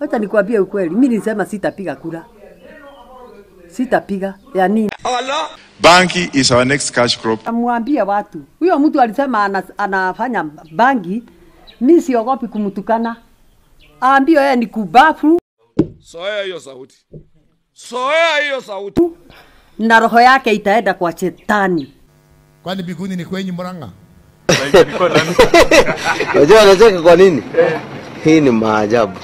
Wacha nikwambie ukweli, mimi nilisema sitapiga kura, sitapiga ya nini? Banki is our next cash crop. Amwambie watu huyo mtu alisema ana, anafanya bangi, mimi siogopi kumtukana, aambie yeye ni kubafu Soea hiyo sauti, soea hiyo sauti. na roho yake itaenda kwa shetani. Kwani biguni ni kwenyu Murang'a? Unajua anacheka kwa nini? Hii ni maajabu.